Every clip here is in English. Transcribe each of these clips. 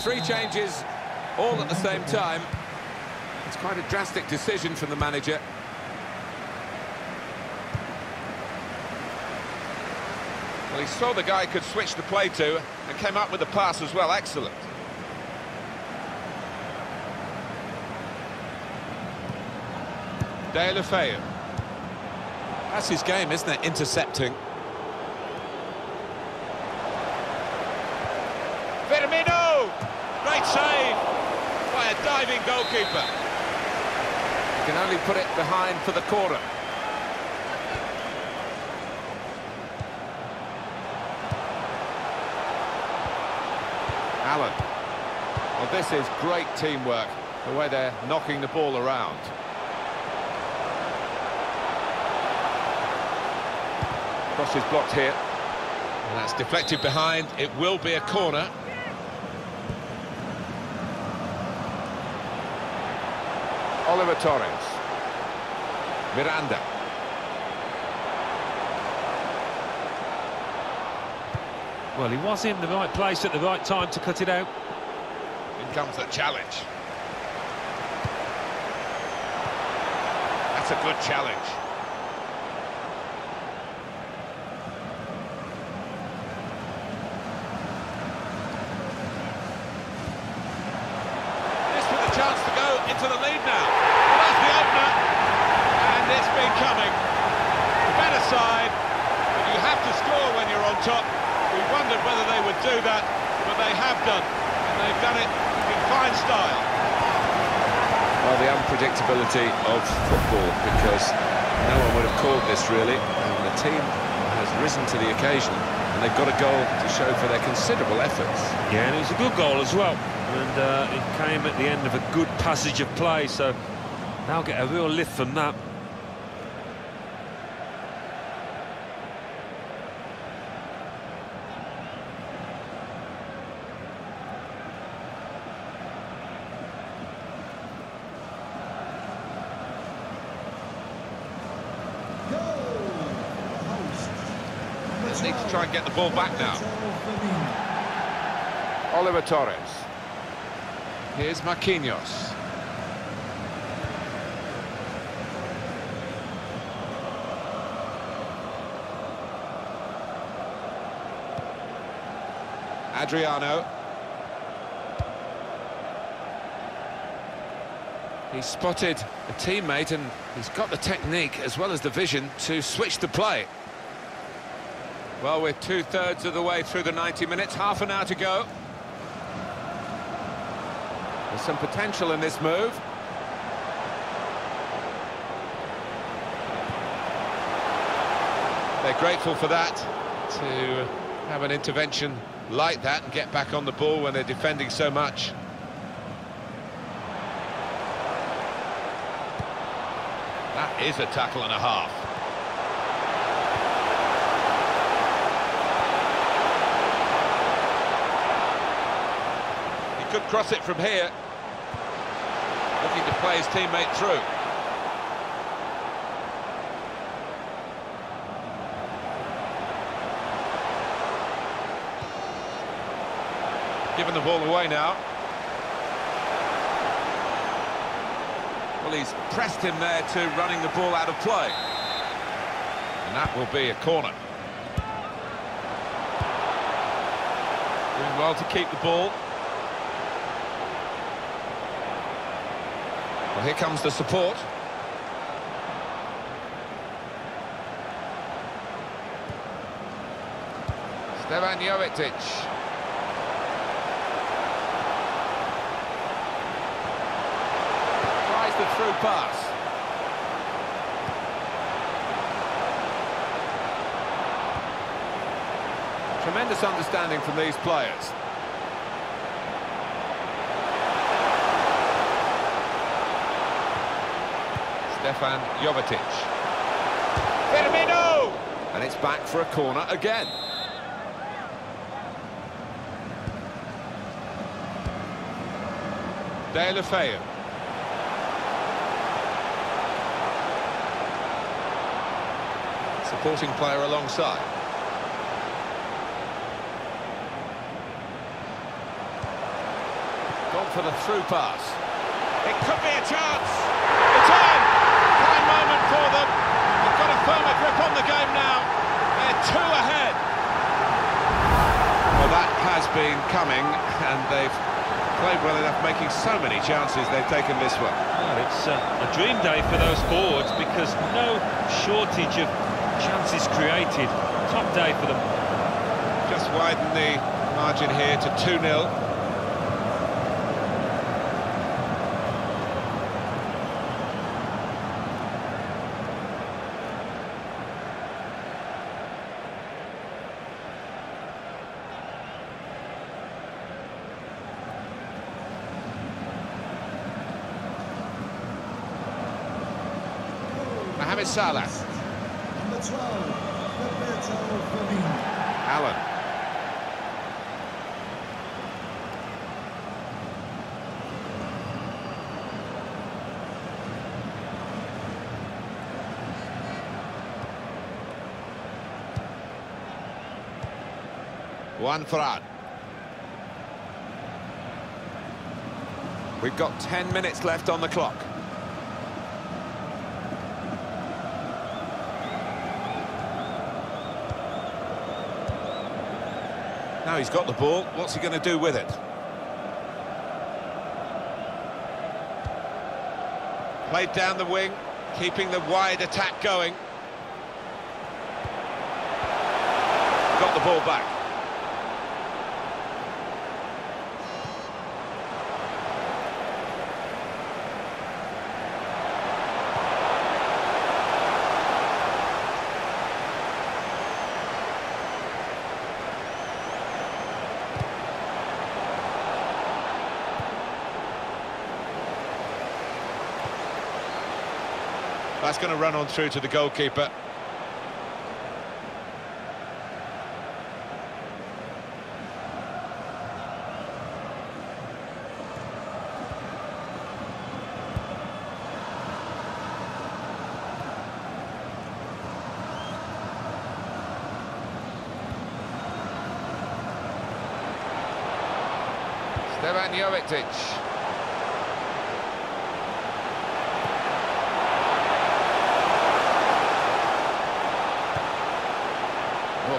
three changes all at the same time. It's quite a drastic decision from the manager. Well, he saw the guy could switch the play to and came up with the pass as well. Excellent. Deulofeu. That's his game, isn't it? Intercepting. Firmino! Great save by a diving goalkeeper. He can only put it behind for the corner. Allen. Well, this is great teamwork, the way they're knocking the ball around. Cross is blocked here. And that's deflected behind. It will be a corner. Oliver Torres. Miranda. Well, he was in the right place at the right time to cut it out. In comes the challenge. That's a good challenge. This with a chance to go into the lead now. Well, that's the opener. And it's been coming. The better side, but you have to score when you're on top. We wondered whether they would do that, but they have done. And they've done it in fine style. Well, the unpredictability of football, because no one would have called this really, and the team has risen to the occasion, and they've got a goal to show for their considerable efforts. Yeah, and it was a good goal as well. And uh, it came at the end of a good passage of play, so they'll get a real lift from that. Need to try and get the ball back now. Oliver Torres. Here's Marquinhos. Adriano. He's spotted a teammate and he's got the technique as well as the vision to switch the play. Well, we're two-thirds of the way through the 90 minutes, half an hour to go. There's some potential in this move. They're grateful for that, to have an intervention like that and get back on the ball when they're defending so much. That is a tackle and a half. Could cross it from here. Looking to play his teammate through. Giving the ball away now. Well, he's pressed him there to running the ball out of play. And that will be a corner. Doing well to keep the ball. Well, here comes the support. Stevan Jovetic. Tries the through pass. Tremendous understanding from these players. Stevan Jovetic. Firmino! And it's back for a corner again. Deulofeu. Supporting player alongside. Gone for the through pass. It could be a chance. It's in. Prime moment for them. They've got a firmer grip on the game now. They're two ahead. Well, that has been coming, and they've played well enough, making so many chances. They've taken this one. Well, it's uh, a dream day for those forwards because no shortage of chances created. Top day for them. Just widen the margin here to 2-0. Mohamed Salah. Number 12, Roberto Firmino. Allen. Fran. We've got 10 minutes left on the clock. Now he's got the ball, what's he going to do with it? Played down the wing, keeping the wide attack going. Got the ball back. That's going to run on through to the goalkeeper. Stevan Jovetic.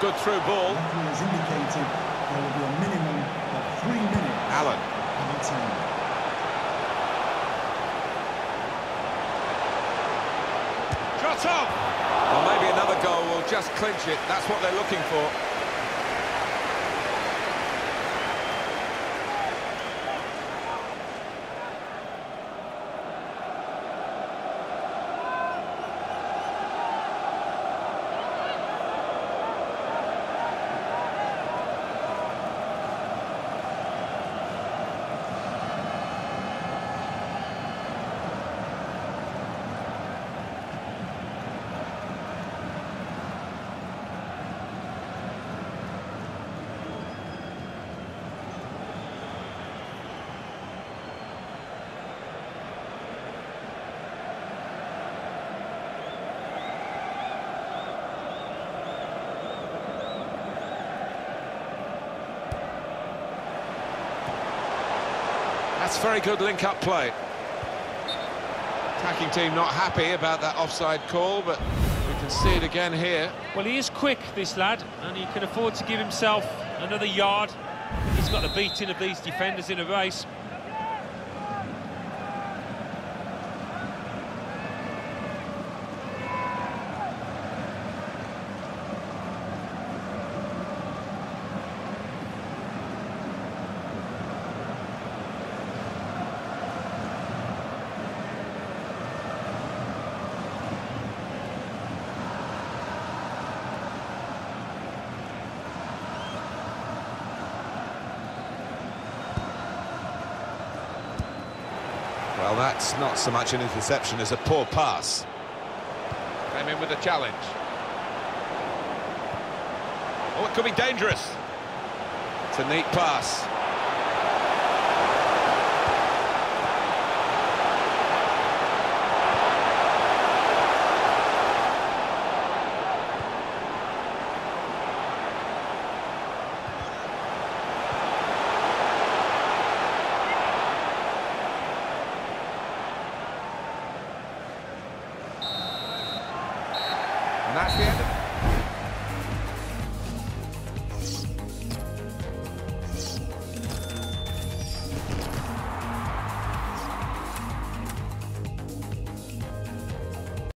Good through ball. Has indicated there will be a minimum of three minutes Allen. Shot off. Well, maybe another goal will just clinch it. That's what they're looking for. That's very good link-up play. Attacking team not happy about that offside call, but we can see it again here. Well, he is quick, this lad, and he can afford to give himself another yard. He's got the beating of these defenders in a race. Well, that's not so much an interception as a poor pass. Came in with a challenge. Oh, it could be dangerous. It's a neat pass. Of